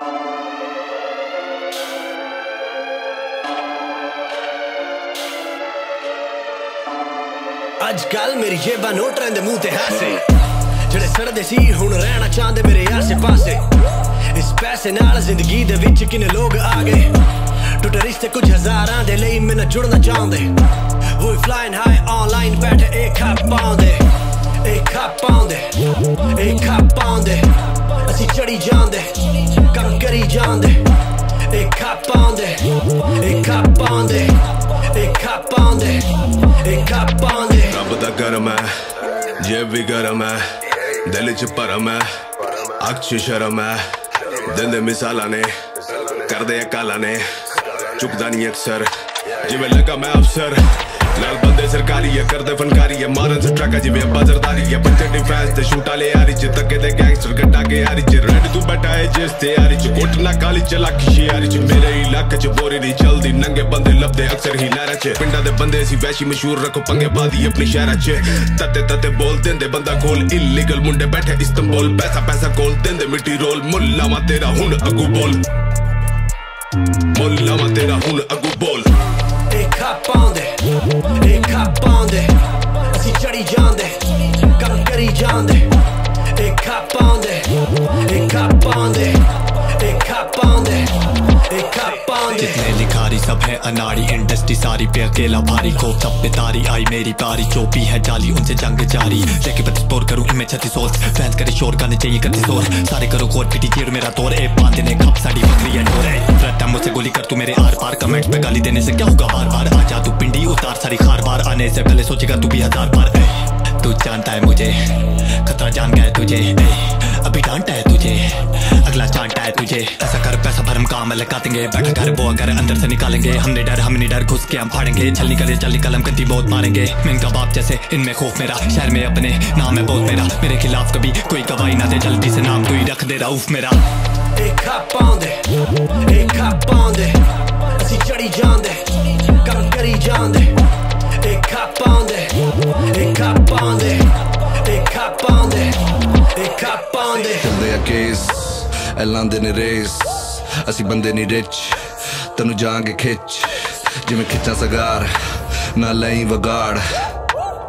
अजकल मेरी जेबा नोट रेंदे मुँह ते हासे जड़े सड़दे सी, हुन रहना चांदे मेरे यार से पासे। इस पैसे नाल ज़िंदगी दे विच किने लोग आ गए। टुट रिश्ते कुछ हजारां दे लई मैं न जुड़ना चांदे वो फ्लाइंग हाई ऑनलाइन बैठे एक कप पाउंदे एक कप पाउंदे एक कप पाउंदे असी चढ़ी जांदे। ਕੰਮ ਕਰੀ ਜਾਂਦੇ ਇੱਕ ਖੱਪ ਪਾਉਂਦੇ ਇੱਕ ਖੱਪ ਪਾਉਂਦੇ ਇੱਕ ਖੱਪ ਪਾਉਂਦੇ ਇੱਕ ਖੱਪ ਪਾਉਂਦੇ ਰੱਬ ਦਾ ਕਰਮ ਹੈ, ਜੇ ਵੀ ਗਰਮ ਹੈ, ਦਿਲ ਚ ਭਰਮ ਹੈ ਅੱਖ ਚ ਸ਼ਰਮ ਹੈ। ਦਿਲ ਦੇ ਮਿਸਾਲਾਂ ਨੇ, ਕਰਦੇ ਆ ਨੇ, ਚੁੱਕਦਾ ਨਹੀਂ ਅਕਸਰ। ਜਿਵੇਂ ਲੱਗਾ ਮੈਂ ਅਫਸਰ ਨਾਲ ਬੰਦੇ ਸਰਕਾਰੀ ਹੈ ਕਰਦੇ ਫਨਕਾਰੀ ਹੈ ਮਾਰਨ ਸੇ ਜਿਵੇਂ ਅੱਬਾ ਜ਼ਰਦਾਰੀ ਹੈ ਬੱਚੇ ਡਿਫੈਂਸ ਤੇ ਸ਼ੂਟਾ ਲੈ ਆਰੀ ਚ ਤੱਕੇ ਦੇ ਗੈਂਗਸਟਰ ਗੱਡਾ ਕੇ ਆਰੀ ਚ। ਰੈਡ ਤੂੰ ਬੈਠਾ ਹੈ ਜਿਸ ਤੇ ਆਰੀ ਚ। ਕੋਟ ਨਾ ਕਾਲੀ ਚ ਲੱਖ ਸ਼ਿਆਰੀ ਚ। ਮੇਰੇ ਇਲਾਕੇ ਚ ਬੋਰੀ ਨਹੀਂ ਚਲਦੀ, ਨੰਗੇ ਬੰਦੇ ਲੱਭਦੇ ਅਕਸਰ ਹੀ ਲਹਿਰਾਂ ਚ। ਪਿੰਡਾਂ ਦੇ ਬੰਦੇ ਸੀ ਵੈਸ਼ੀ ਮਸ਼ਹੂਰ, ਰੱਖੋ ਪੰਗੇ ਬਾਦੀ ਆਪਣੀ ਸ਼ਹਿਰਾਂ ਚ। ਤੱਤੇ ਤੱਤੇ ਬੋਲ ਦਿੰਦੇ, ਬੰਦਾ ਕੋਲ ਇਲੀਗਲ ਮੁੰਡੇ ਬੈਠੇ ਇਸਤੰਬੁਲ। ਪੈਸਾ ਪੈਸਾ ਕੋਲ ਦਿੰਦੇ, ਮਿੱਟੀ ਰੋਲ। ਮੁੱਲਾ ਮਾ ਤੇਰਾ ਹੁਣ ਅਗੂ ਬੋਲ। ਮੁੱਲਾ ਮਾ ਤੇਰਾ ਹੁਣ ਅਗੂ ਬੋਲ। Ik hap on it, a hap on it अनाड़ी इंडस्ट्री सारी पे अकेला भारी खोप सब पे तारी, आई मेरी बारी चोपी है जाली, उनसे जंग जारी। लेके बत्तीस बोर करूँ, इनमें छत्तीस सोल फैंस करे शोर, गाने चाहिए कत्तीस और सारे करो कोर, पिटी चीड़ मेरा तोर ए बांधे ने खप साड़ी बकरी है डोर है। मुझसे गोली कर, तू मेरे आर पार कमेंट पे गाली देने से क्या होगा बार बार आ जा तू पिंडी, उतार सारी खार बार आने से पहले सोचेगा तू भी हज़ार बार। तू जानता है मुझे, खतरा जान गया तुझे। अभी डांटा है तुझे। अगला चांट है तुझे। ऐसा कर पैसा भरम काम लकातेंगे बैठा घर वो अगर अंदर से निकालेंगे। हमने डर हमने डर घुस के हम फाड़ेंगे। छल करे चल कलम कंती बहुत मारेंगे। मैं इनका बाप जैसे इनमें खौफ मेरा। शहर में अपने नाम है बहुत मेरा। मेरे खिलाफ कभी कोई गवाही ना दे। जल्दी से नाम कोई रख दे रऊफ मेरा। देखा पांदे देखा पांदे। असी चढ़ी जांदे काम करी जांदे। देखा पांदे देखा पांदे देखा पांदे देखा पांदे। देखा पांदे ਪਾਉਂਦੇ ਇੱਕ ਨੇ ਰੇਸ, ਅਸੀਂ ਬੰਦੇ ਨਹੀਂ ਰਿਚ, ਤੈਨੂੰ ਜਾਾਂਗੇ ਖਿੱਚ, ਜਿਵੇਂ ਖਿੱਚਾਂ ਸਗਾਰ, ਨਾ ਲਈ ਵਗਾੜ।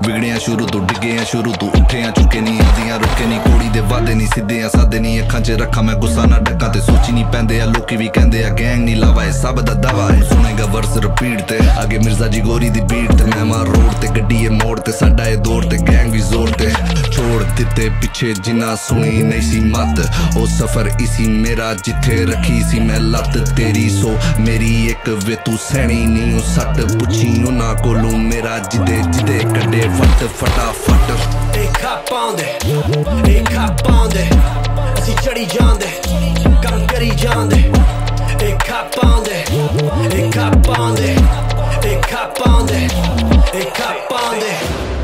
ਵਿਗੜਿਆ ਸ਼ੁਰੂ ਤੋਂ ਡਿੱਗਿਆ ਸ਼ੁਰੂ ਤੋਂ ਉੱਠਿਆ, ਚੁੱਕੇ ਨਹੀਂ ਆਦੀਆਂ ਰੁਕੇ ਨਹੀਂ, ਕੋੜੀ ਦੇ ਵਾਦੇ ਨਹੀਂ ਸਿੱਧੇ ਆ ਸਾਦੇ ਨਹੀਂ ਅੱਖਾਂ 'ਚ ਰੱਖਾਂ, ਮੈਂ ਗੁੱਸਾ ਨਾ ਡੱਕਾ ਤੇ ਸੋਚੀ ਨਹੀਂ ਪੈਂਦੇ ਆ, ਲੋਕੀ ਵੀ ਕਹਿੰਦੇ ਆ, ਗੈਂਗ ਨਹੀਂ ਲਾਵਾ ਇਹ ਸਭ ਦਾ ਦਵਾ ਹੈ। ਸੁਣੇਗਾ ਵਰਸ ਰਿਪੀਟ ਤੇ ਅੱਗੇ ਮਿਰਜ਼ਾ ਜੀ ਗੋਰੀ ਦੀ ਬੀਟ ਤੇ, ਮੈਂ ਮਾਰ ਰੋਡ ਤੇ, ਗੱਡੀ ਇਹ ਮੋੜ ਤੇ, ਸਾਡਾ ਇਹ ਦੌਰ ਤੇ, ਗੈਂਗ ਵੀ ਜ਼ੋਰ ਤੇ। छोड़ देते पीछे जिना सुनी नहीं सी मत ओ सफर इसी मेरा जिथे रखी सी मैं लत तेरी सो मेरी एक वे तू सैनी नहीं सट पुछी उना कोलू मेरा जिदे जिदे कड्डे फट फटाफट देखा पाਉਂਦੇ ਦੇਖਾ ਪਾਉਂਦੇ ਅਸੀਂ ਚੜੀ ਜਾਂਦੇ ਕੰਮ ਕਰੀ ਜਾਂਦੇ ਇਹ ਖਾ ਪਾਉਂਦੇ ਇਹ ਖਾ ਪਾਉਂਦੇ ਇਹ ਖਾ ਪਾਉਂਦੇ ਇਹ ਖਾ ਪਾਉਂਦੇ